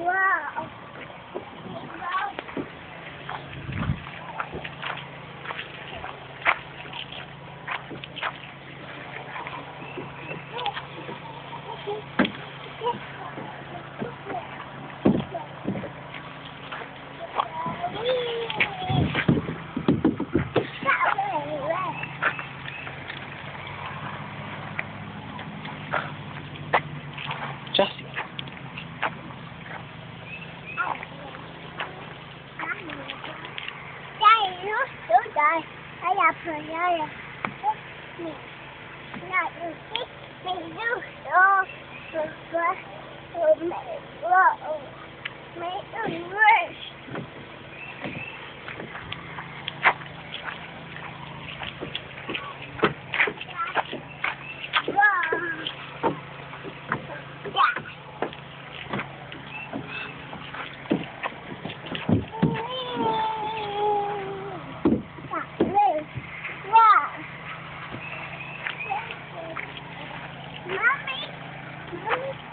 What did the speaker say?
Wow. đây đây là phần đây là mình lại yêu thích mình yêu đồ rồi rồi mẹ. Thank you.